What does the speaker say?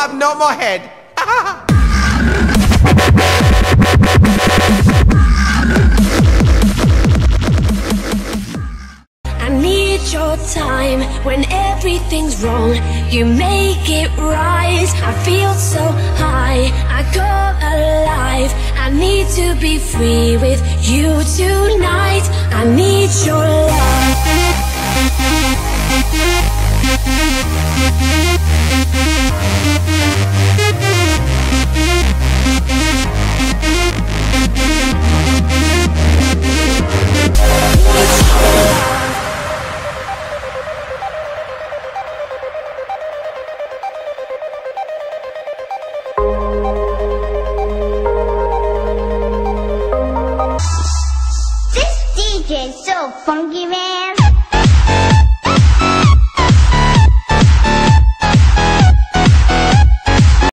have no more head. I need your time when everything's wrong. You make it rise. I feel so high. I go alive. I need to be free with you tonight. DJ's so funky, man.